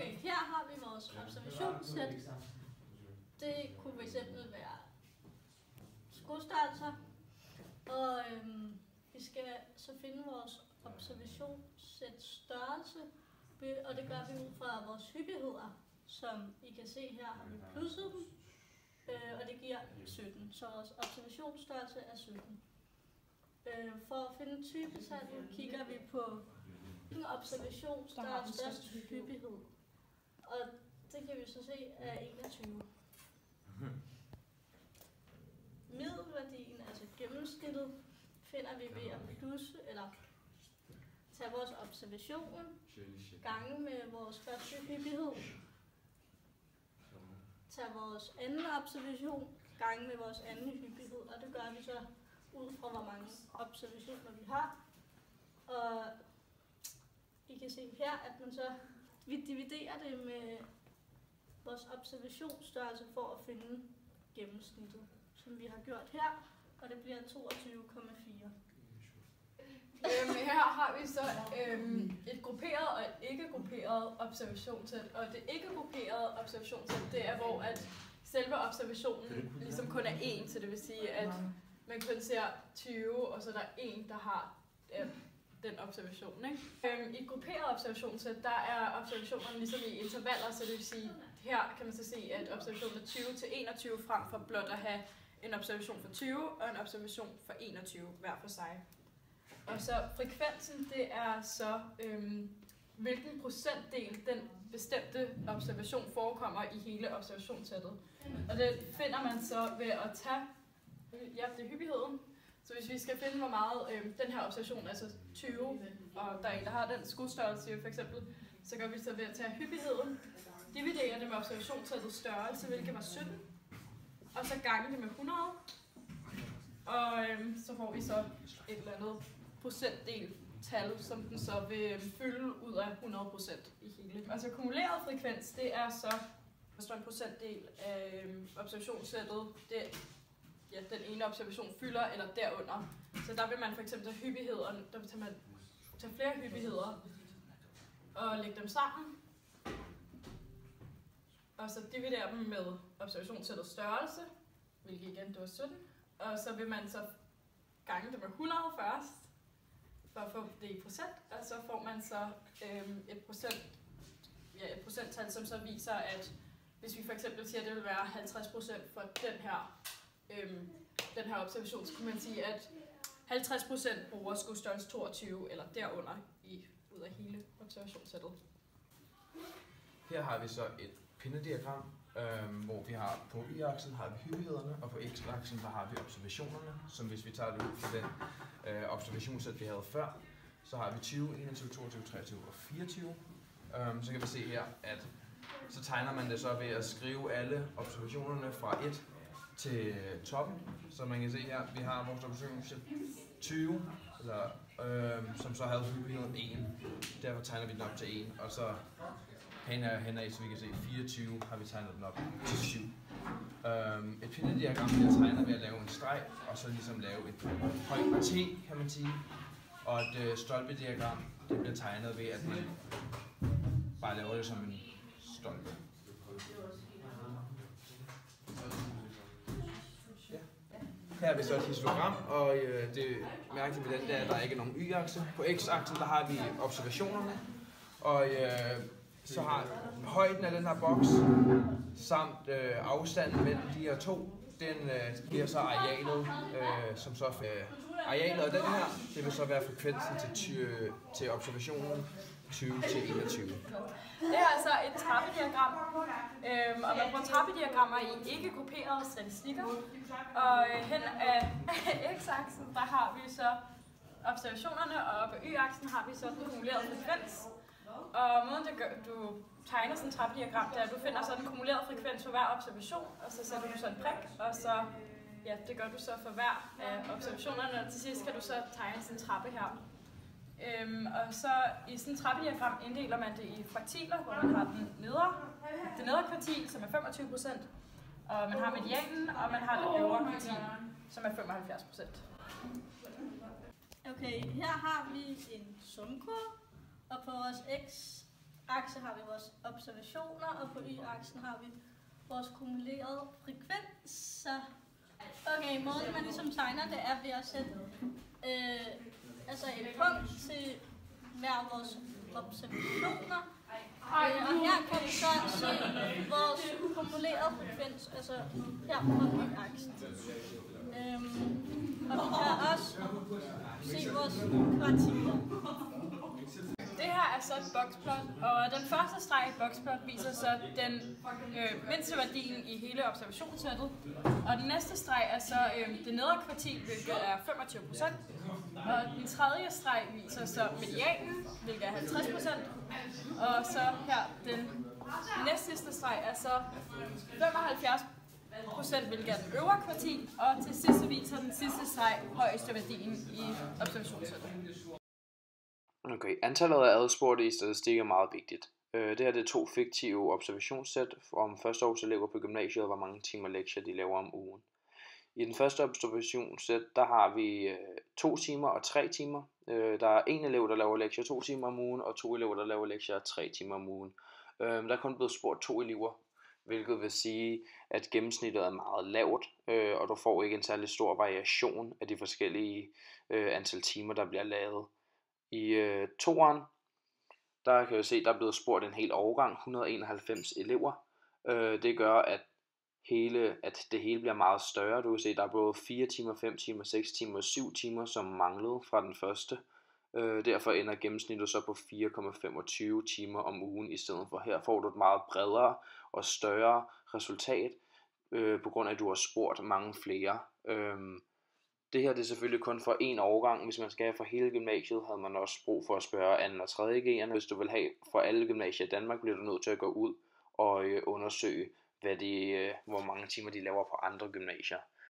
Okay, her har vi vores observationssæt. Det kunne fx være skostørrelser. Og øhm, vi skal så finde vores observationssæt størrelse, og det gør vi ud fra vores hyppigheder. Som I kan se her har vi plusset dem, øh, og det giver 17. Så vores observationsstørrelse er 17. Øh, for at finde typetallet kigger vi på en observation, der størst hyppighed. Og det kan vi så se er 21. Middelværdien, altså gennemsnittet, finder vi ved at plusse eller tage vores observation gange med vores første hyppighed. Tage vores anden observation gange med vores anden hyppighed, og det gør vi så ud fra, hvor mange observationer vi har. Og I kan se her, at man så vi dividerer det med vores observationsstørrelse for at finde gennemsnittet, som vi har gjort her, og det bliver 22,4. Øhm, her har vi så øhm, et grupperet og et ikke grupperet observationssæt. Og det ikke grupperede observationssæt, det er hvor at selve observationen ligesom kun er én, så det vil sige, at man kun ser 20, og så er der en, der har øhm, den observation. Ikke? Øhm, I et grupperet observationssæt, der er observationerne ligesom i intervaller, så det vil sige, her kan man så se, at observationen er 20 til 21 frem for blot at have en observation for 20 og en observation for 21 hver for sig. Og så frekvensen, det er så, øhm, hvilken procentdel den bestemte observation forekommer i hele observationssættet. Og det finder man så ved at tage, ja, det er hyppigheden. Så hvis vi skal finde, hvor meget øhm, den her observation, altså 20, og der er en, der har den skudstørrelse for eksempel, så gør vi så ved at tage hyppigheden, dividere det med observationssættets størrelse, hvilket var 17, og så gange det med 100, og øhm, så får vi så et eller andet procentdel tal, som den så vil øhm, fylde ud af 100% i hele. Altså kumuleret frekvens, det er så der er en procentdel af øhm, observationssættet, det ja, den ene observation fylder eller derunder. Så der vil man for eksempel tage hyppigheder, der vil man tage flere hyppigheder og lægge dem sammen. Og så dividere dem med observationssættets størrelse, hvilket igen det var 17. Og så vil man så gange det med 100 først, for at få det i procent, og så får man så øhm, et, procent, ja, et procenttal, som så viser, at hvis vi for eksempel siger, at det vil være 50% for den her, den her observation, så kunne man sige, at 50% bruger skostørrelse 22 eller derunder i, ud af hele observationssættet. Her har vi så et pindediagram, øh, hvor vi har på y-aksen har vi hyppighederne, og på x-aksen der har vi observationerne, som hvis vi tager det ud fra den øh, observationssæt, vi havde før, så har vi 20, 21, 22, 23 og 24. Øh, så kan vi se her, at så tegner man det så ved at skrive alle observationerne fra 1 til toppen. Så man kan se her, vi har vores observationschef 20, eller, øh, som så havde hyppigheden 1. Derfor tegner vi den op til 1, og så hen er hen af, så vi kan se 24 har vi tegnet den op til 7. Um, øhm, et pindediagram bliver tegnet ved at lave en streg, og så ligesom lave et højt T, kan man sige. Og et øh, uh, stolpediagram, det bliver tegnet ved, at man bare laver det som en stolpe. Ja. Her har vi så et histogram, og øh, det mærkelige ved den der, er, at der ikke er nogen y-akse. På x-aksen der har vi observationerne, og øh, så har højden af den her boks samt øh, afstanden mellem de her to, den øh, giver så arealet, øh, som så øh, arealet af den her, det vil så være frekvensen til, ty- til observationen 20-21. Det er altså et trappediagram, øhm, og man bruger trappediagrammer i ikke grupperede statistikker. Og øh, hen af x-aksen, der har vi så observationerne, og på y-aksen har vi så den kumulerede frekvens. Og måden du, gør, du tegner sådan et trappediagram, det er, at du finder så den kumulerede frekvens for hver observation, og så sætter du så en prik, og så, ja, det gør du så for hver af observationerne, og til sidst kan du så tegne sådan en trappe her. Øhm, og så i sådan en trappediagram inddeler man det i fraktiler, hvor man har den nedre, det nedre kvartil, som er 25 procent, og man har medianen, og man har det øvre kvartil, som er 75 procent. Okay, her har vi en sumkurve, og på vores x-akse har vi vores observationer, og på y-aksen har vi vores kumulerede frekvenser. Okay, måden man ligesom tegner det er ved at sætte øh, altså et punkt til hver vores observationer. Øh, og her kan vi så se vores kumulerede frekvens, altså her på y-aksen. Øhm, og vi kan også se vores kvartiler. Det her er så et boxplot, og den første streg i boxplot viser så den øh, mindste værdien i hele observationssættet. Og den næste streg er så øh, det nedre kvartil, hvilket er 25 procent. Og den tredje streg viser så medianen, hvilket er 50 procent. Og så her, den næstsidste streg er så 75 procent, hvilket er den øvre kvartil. Og til sidst viser den sidste streg højeste værdien i observationssættet. Okay, antallet af adspurgte i statistik er meget vigtigt. Øh, det her det er to fiktive observationssæt om førsteårs elever på gymnasiet, og hvor mange timer lektier de laver om ugen. I den første observationssæt, der har vi øh, to timer og tre timer. Øh, der er en elev, der laver lektier to timer om ugen, og to elever, der laver lektier tre timer om ugen. Øh, der er kun blevet spurgt to elever, hvilket vil sige, at gennemsnittet er meget lavt, øh, og du får ikke en særlig stor variation af de forskellige øh, antal timer, der bliver lavet. I øh, toeren, der kan jeg se, der er blevet spurgt en hel overgang, 191 elever. Øh, det gør, at hele, at det hele bliver meget større. Du kan se, der er både 4 timer, 5 timer, 6 timer, 7 timer, som manglede fra den første. Øh, derfor ender gennemsnittet så på 4,25 timer om ugen i stedet for. Her får du et meget bredere og større resultat, øh, på grund af, at du har spurgt mange flere. Øh, det her det er selvfølgelig kun for en årgang. Hvis man skal have for hele gymnasiet, havde man også brug for at spørge anden og tredje G'erne. Hvis du vil have for alle gymnasier i Danmark, bliver du nødt til at gå ud og øh, undersøge, hvad de, øh, hvor mange timer de laver på andre gymnasier.